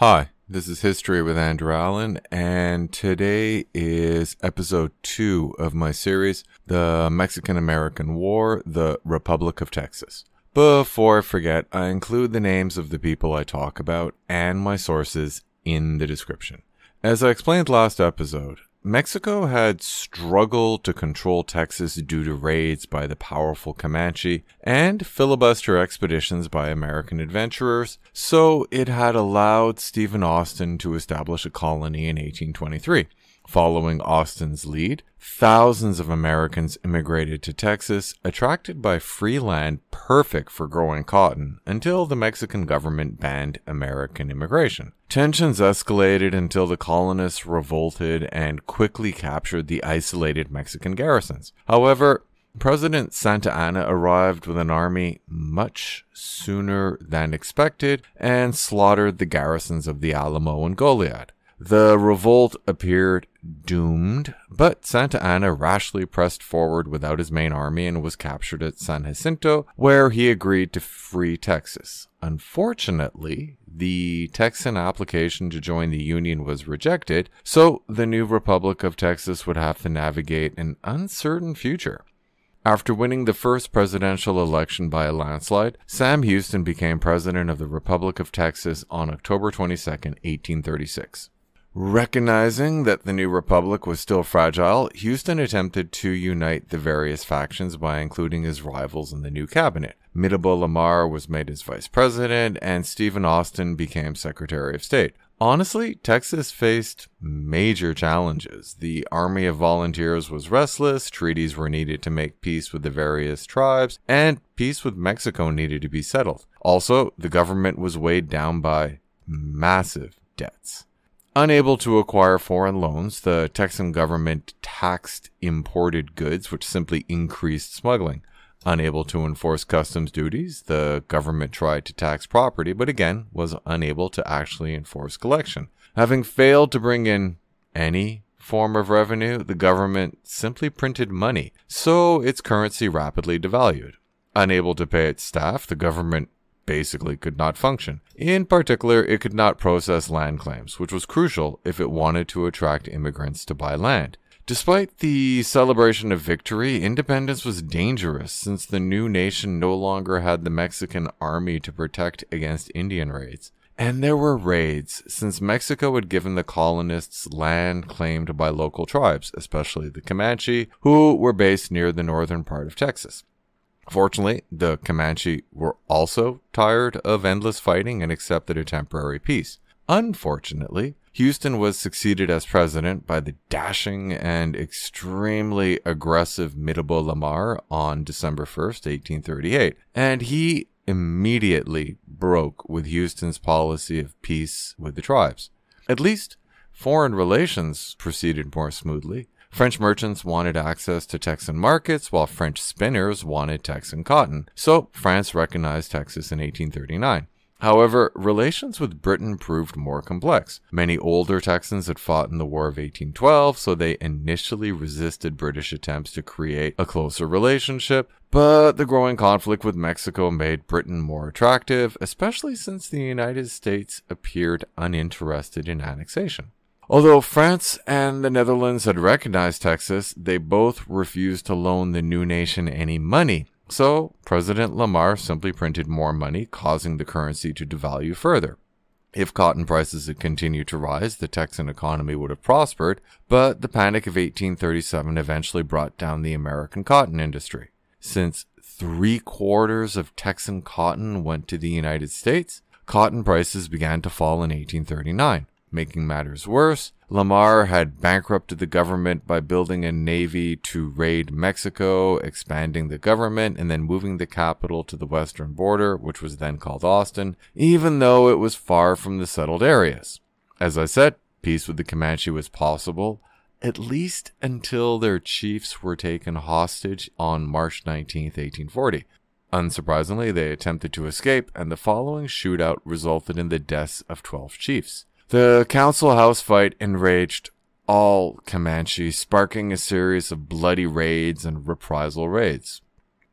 Hi, this is History with Andrew Allen, and today is episode two of my series, The Mexican American War, The Republic of Texas. Before I forget, I include the names of the people I talk about and my sources in the description. As I explained last episode, Mexico had struggled to control Texas due to raids by the powerful Comanche and filibuster expeditions by American adventurers, so it had allowed Stephen Austin to establish a colony in 1823. Following Austin's lead, thousands of Americans immigrated to Texas, attracted by free land perfect for growing cotton, until the Mexican government banned American immigration. Tensions escalated until the colonists revolted and quickly captured the isolated Mexican garrisons. However, President Santa Anna arrived with an army much sooner than expected and slaughtered the garrisons of the Alamo and Goliad. The revolt appeared doomed, but Santa Anna rashly pressed forward without his main army and was captured at San Jacinto, where he agreed to free Texas. Unfortunately, the Texan application to join the Union was rejected, so the new Republic of Texas would have to navigate an uncertain future. After winning the first presidential election by a landslide, Sam Houston became president of the Republic of Texas on October 22, 1836. Recognizing that the new republic was still fragile, Houston attempted to unite the various factions by including his rivals in the new cabinet. Mirabeau Lamar was made his vice president, and Stephen Austin became Secretary of State. Honestly, Texas faced major challenges. The army of volunteers was restless, treaties were needed to make peace with the various tribes, and peace with Mexico needed to be settled. Also, the government was weighed down by massive debts. Unable to acquire foreign loans, the Texan government taxed imported goods, which simply increased smuggling. Unable to enforce customs duties, the government tried to tax property, but again was unable to actually enforce collection. Having failed to bring in any form of revenue, the government simply printed money, so its currency rapidly devalued. Unable to pay its staff, the government basically could not function. In particular, it could not process land claims, which was crucial if it wanted to attract immigrants to buy land. Despite the celebration of victory, independence was dangerous since the new nation no longer had the Mexican army to protect against Indian raids. And there were raids, since Mexico had given the colonists land claimed by local tribes, especially the Comanche, who were based near the northern part of Texas. Fortunately, the Comanche were also tired of endless fighting and accepted a temporary peace. Unfortunately, Houston was succeeded as president by the dashing and extremely aggressive Mirabeau Lamar on December 1st, 1838, and he immediately broke with Houston's policy of peace with the tribes. At least, foreign relations proceeded more smoothly. French merchants wanted access to Texan markets, while French spinners wanted Texan cotton, so France recognized Texas in 1839. However, relations with Britain proved more complex. Many older Texans had fought in the War of 1812, so they initially resisted British attempts to create a closer relationship, but the growing conflict with Mexico made Britain more attractive, especially since the United States appeared uninterested in annexation. Although France and the Netherlands had recognized Texas, they both refused to loan the new nation any money. So, President Lamar simply printed more money, causing the currency to devalue further. If cotton prices had continued to rise, the Texan economy would have prospered, but the Panic of 1837 eventually brought down the American cotton industry. Since three quarters of Texan cotton went to the United States, cotton prices began to fall in 1839. Making matters worse, Lamar had bankrupted the government by building a navy to raid Mexico, expanding the government, and then moving the capital to the western border, which was then called Austin, even though it was far from the settled areas. As I said, peace with the Comanche was possible, at least until their chiefs were taken hostage on March 19, 1840. Unsurprisingly, they attempted to escape, and the following shootout resulted in the deaths of 12 chiefs. The council house fight enraged all Comanche, sparking a series of bloody raids and reprisal raids.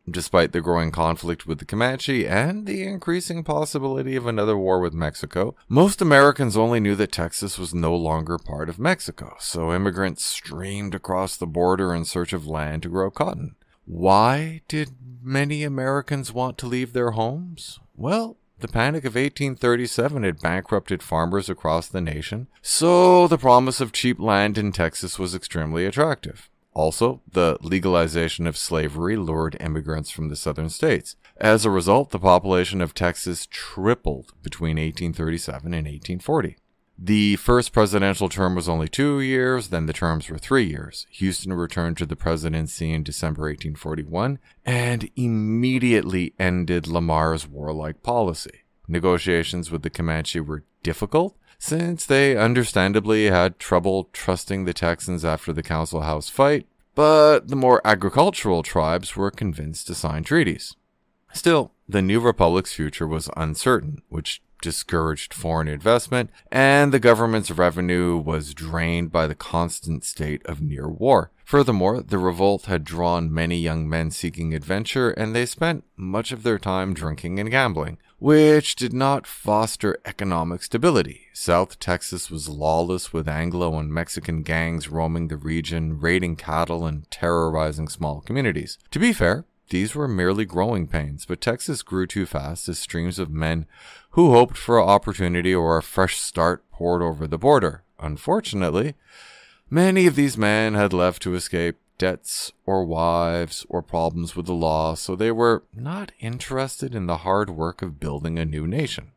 despite the growing conflict with the Comanche and the increasing possibility of another war with Mexico, most Americans only knew that Texas was no longer part of Mexico, so immigrants streamed across the border in search of land to grow cotton. Why did many Americans want to leave their homes? Well, the Panic of 1837 had bankrupted farmers across the nation, so the promise of cheap land in Texas was extremely attractive. Also, the legalization of slavery lured immigrants from the southern states. As a result, the population of Texas tripled between 1837 and 1840. The first presidential term was only two years, then the terms were three years. Houston returned to the presidency in December 1841 and immediately ended Lamar's warlike policy. Negotiations with the Comanche were difficult, since they understandably had trouble trusting the Texans after the Council House fight, but the more agricultural tribes were convinced to sign treaties. Still, the new republic's future was uncertain, which discouraged foreign investment, and the government's revenue was drained by the constant state of near war. Furthermore, the revolt had drawn many young men seeking adventure, and they spent much of their time drinking and gambling which did not foster economic stability. South Texas was lawless with Anglo and Mexican gangs roaming the region, raiding cattle and terrorizing small communities. To be fair, these were merely growing pains, but Texas grew too fast as streams of men who hoped for a opportunity or a fresh start poured over the border. Unfortunately, many of these men had left to escape debts or wives or problems with the law, so they were not interested in the hard work of building a new nation.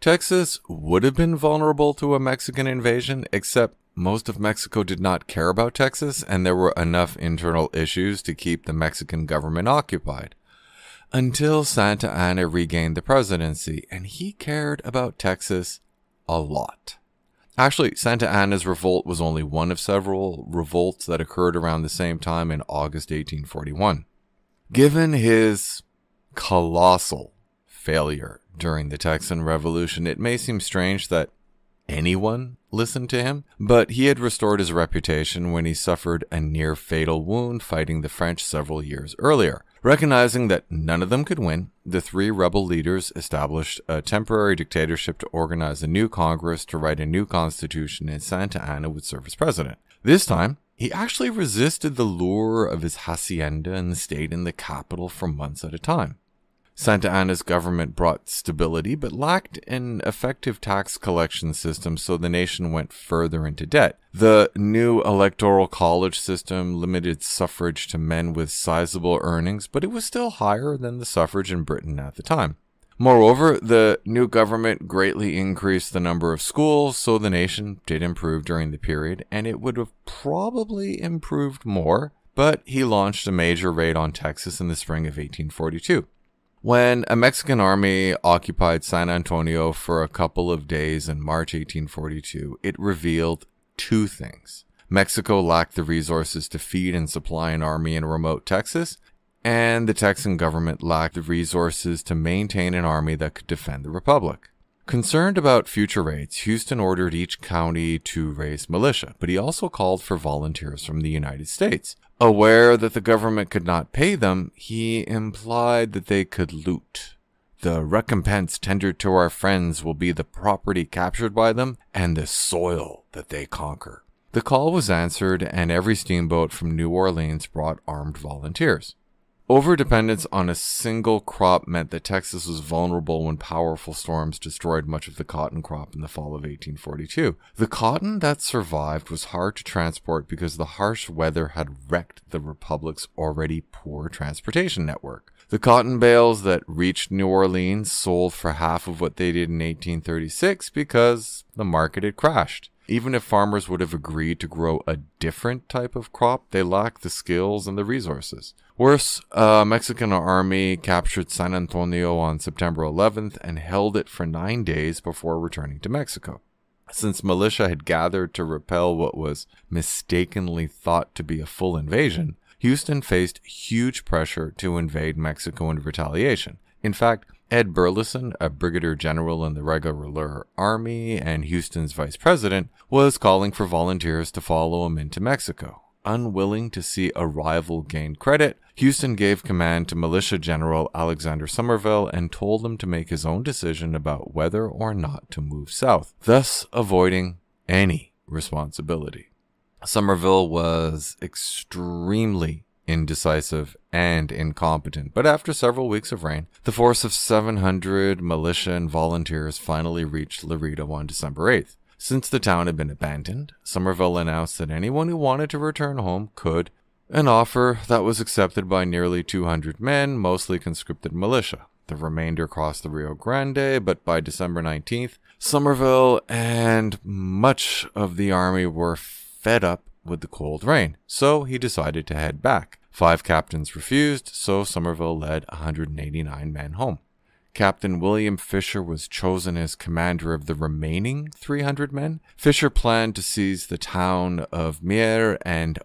Texas would have been vulnerable to a Mexican invasion, except most of Mexico did not care about Texas, and there were enough internal issues to keep the Mexican government occupied until Santa Anna regained the presidency, and he cared about Texas a lot. Actually, Santa Anna's revolt was only one of several revolts that occurred around the same time in August 1841. Given his colossal failure during the Texan Revolution, it may seem strange that anyone listened to him, but he had restored his reputation when he suffered a near fatal wound fighting the French several years earlier. Recognizing that none of them could win, the three rebel leaders established a temporary dictatorship to organize a new Congress to write a new constitution, and Santa Anna would serve as president. This time, he actually resisted the lure of his hacienda and stayed in the capital for months at a time. Santa Anna's government brought stability but lacked an effective tax collection system, so the nation went further into debt. The new electoral college system limited suffrage to men with sizable earnings, but it was still higher than the suffrage in Britain at the time. Moreover, the new government greatly increased the number of schools, so the nation did improve during the period, and it would have probably improved more, but he launched a major raid on Texas in the spring of 1842. When a Mexican army occupied San Antonio for a couple of days in March 1842, it revealed two things. Mexico lacked the resources to feed and supply an army in remote Texas, and the Texan government lacked the resources to maintain an army that could defend the Republic. Concerned about future raids, Houston ordered each county to raise militia, but he also called for volunteers from the United States. Aware that the government could not pay them, he implied that they could loot. The recompense tendered to our friends will be the property captured by them and the soil that they conquer. The call was answered, and every steamboat from New Orleans brought armed volunteers. Overdependence on a single crop meant that Texas was vulnerable when powerful storms destroyed much of the cotton crop in the fall of 1842. The cotton that survived was hard to transport because the harsh weather had wrecked the Republic's already poor transportation network. The cotton bales that reached New Orleans sold for half of what they did in 1836 because the market had crashed. Even if farmers would have agreed to grow a different type of crop, they lacked the skills and the resources. Worse, a uh, Mexican army captured San Antonio on September 11th and held it for nine days before returning to Mexico. Since militia had gathered to repel what was mistakenly thought to be a full invasion, Houston faced huge pressure to invade Mexico in retaliation. In fact, Ed Burleson, a brigadier general in the regular army and Houston's vice president, was calling for volunteers to follow him into Mexico. Unwilling to see a rival gain credit, Houston gave command to Militia General Alexander Somervell and told him to make his own decision about whether or not to move south, thus avoiding any responsibility. Somervell was extremely indecisive and incompetent, but after several weeks of rain, the force of 700 militia and volunteers finally reached Laredo on December 8th. Since the town had been abandoned, Somervell announced that anyone who wanted to return home could, an offer that was accepted by nearly 200 men, mostly conscripted militia. The remainder crossed the Rio Grande, but by December 19th, Somervell and much of the army were fed up with the cold rain, so he decided to head back. Five captains refused, so Somervell led 189 men home. Captain William Fisher was chosen as commander of the remaining 300 men. Fisher planned to seize the town of Mier and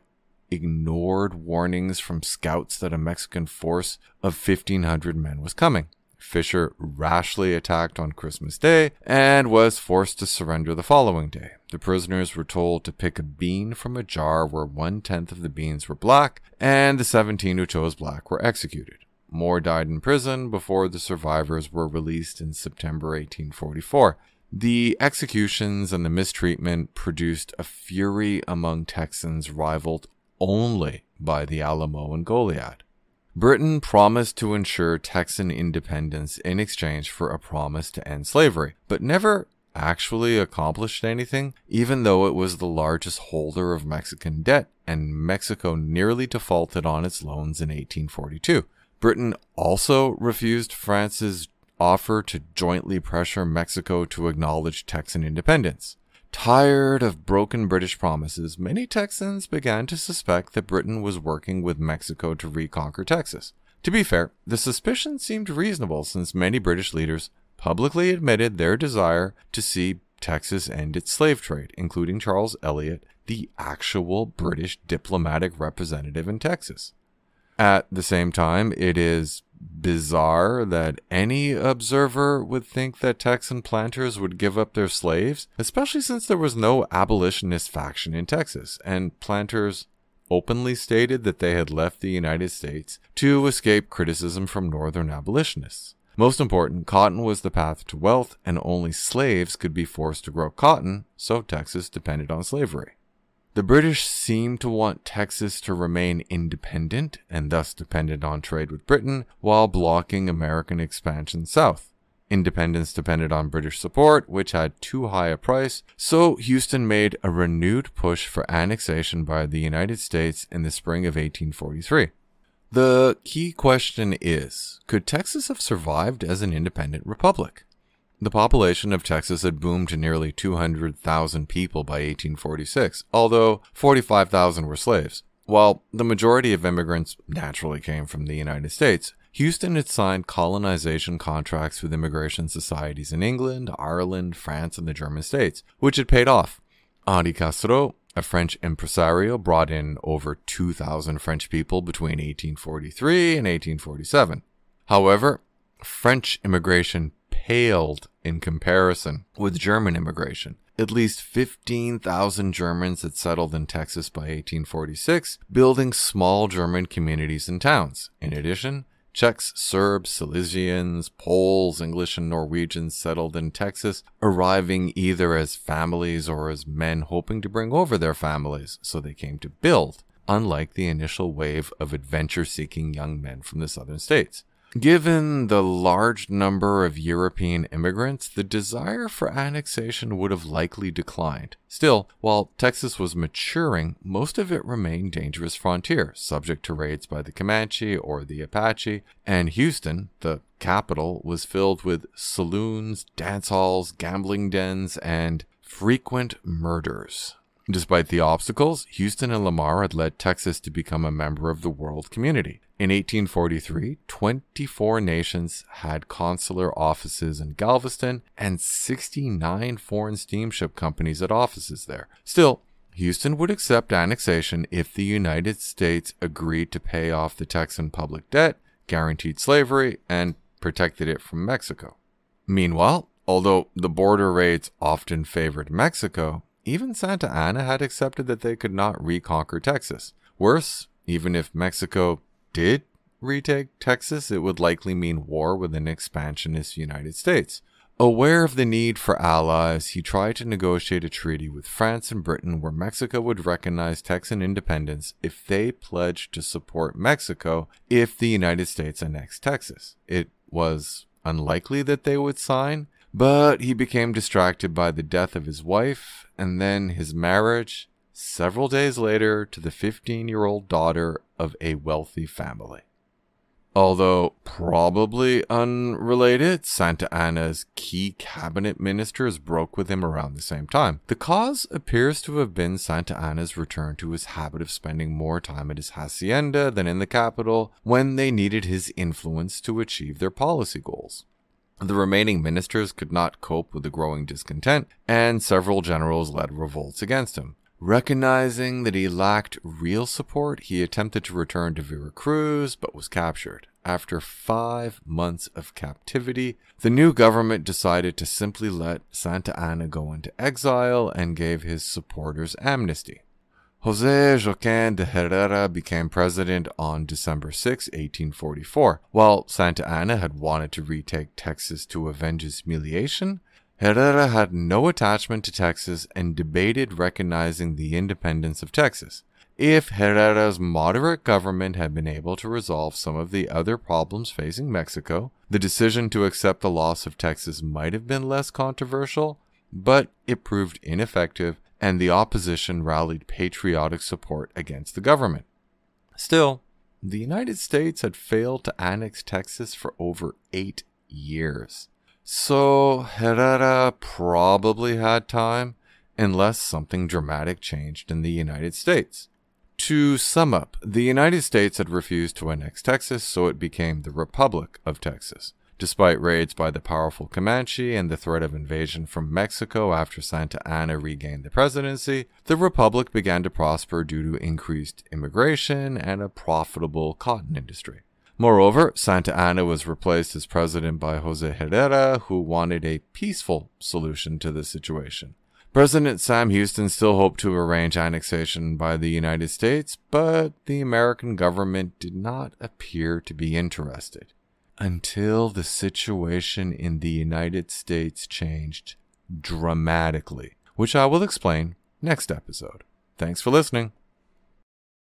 ignored warnings from scouts that a Mexican force of 1,500 men was coming. Fisher rashly attacked on Christmas Day and was forced to surrender the following day. The prisoners were told to pick a bean from a jar where one tenth of the beans were black, and the 17 who chose black were executed. More died in prison before the survivors were released in September 1844. The executions and the mistreatment produced a fury among Texans rivaled only by the Alamo and Goliad. Britain promised to ensure Texan independence in exchange for a promise to end slavery, but never actually accomplished anything, even though it was the largest holder of Mexican debt, and Mexico nearly defaulted on its loans in 1842. Britain also refused France's offer to jointly pressure Mexico to acknowledge Texan independence. Tired of broken British promises, many Texans began to suspect that Britain was working with Mexico to reconquer Texas. To be fair, the suspicion seemed reasonable since many British leaders publicly admitted their desire to see Texas end its slave trade, including Charles Elliot, the actual British diplomatic representative in Texas. At the same time, it is bizarre that any observer would think that Texan planters would give up their slaves, especially since there was no abolitionist faction in Texas, and planters openly stated that they had left the United States to escape criticism from Northern abolitionists. Most important, cotton was the path to wealth, and only slaves could be forced to grow cotton, so Texas depended on slavery. The British seemed to want Texas to remain independent and thus dependent on trade with Britain while blocking American expansion south. Independence depended on British support, which had too high a price, so Houston made a renewed push for annexation by the United States in the spring of 1843. The key question is could Texas have survived as an independent republic? The population of Texas had boomed to nearly 200,000 people by 1846, although 45,000 were slaves. While the majority of immigrants naturally came from the United States, Houston had signed colonization contracts with immigration societies in England, Ireland, France, and the German states, which had paid off. Henri Castro, a French impresario, brought in over 2,000 French people between 1843 and 1847. However, French immigration paled in comparison with German immigration. At least 15,000 Germans had settled in Texas by 1846, building small German communities and towns. In addition, Czechs, Serbs, Silesians, Poles, English, and Norwegians settled in Texas, arriving either as families or as men hoping to bring over their families, so they came to build, unlike the initial wave of adventure seeking young men from the southern states. Given the large number of European immigrants, the desire for annexation would have likely declined. Still, while Texas was maturing, most of it remained dangerous frontier, subject to raids by the Comanche or the Apache, and Houston, the capital, was filled with saloons, dance halls, gambling dens, and frequent murders. Despite the obstacles, Houston and Lamar had led Texas to become a member of the world community. In 1843, 24 nations had consular offices in Galveston and 69 foreign steamship companies had offices there. Still, Houston would accept annexation if the United States agreed to pay off the Texan public debt, guaranteed slavery, and protected it from Mexico. Meanwhile, although the border raids often favored Mexico, even Santa Anna had accepted that they could not reconquer Texas. Worse, even if Mexico did retake Texas, it would likely mean war with an expansionist United States. Aware of the need for allies, he tried to negotiate a treaty with France and Britain where Mexico would recognize Texan independence if they pledged to support Mexico if the United States annexed Texas. It was unlikely that they would sign, but he became distracted by the death of his wife and then his marriage several days later to the 15 year old daughter of a wealthy family. Although probably unrelated, Santa Anna's key cabinet ministers broke with him around the same time. The cause appears to have been Santa Anna's return to his habit of spending more time at his hacienda than in the capital when they needed his influence to achieve their policy goals. The remaining ministers could not cope with the growing discontent, and several generals led revolts against him. Recognizing that he lacked real support, he attempted to return to Veracruz but was captured. After five months of captivity, the new government decided to simply let Santa Anna go into exile and gave his supporters amnesty. Jose Joaquin de Herrera became president on December 6, 1844. While Santa Anna had wanted to retake Texas to avenge his humiliation, Herrera had no attachment to Texas and debated recognizing the independence of Texas. If Herrera's moderate government had been able to resolve some of the other problems facing Mexico, the decision to accept the loss of Texas might have been less controversial, but it proved ineffective and the opposition rallied patriotic support against the government. Still, the United States had failed to annex Texas for over eight years. So Herrera probably had time unless something dramatic changed in the United States. To sum up, the United States had refused to annex Texas, so it became the Republic of Texas. Despite raids by the powerful Comanche and the threat of invasion from Mexico after Santa Anna regained the presidency, the Republic began to prosper due to increased immigration and a profitable cotton industry. Moreover, Santa Anna was replaced as president by Jose Herrera, who wanted a peaceful solution to the situation. President Sam Houston still hoped to arrange annexation by the United States, but the American government did not appear to be interested until the situation in the United States changed dramatically, which I will explain next episode. Thanks for listening.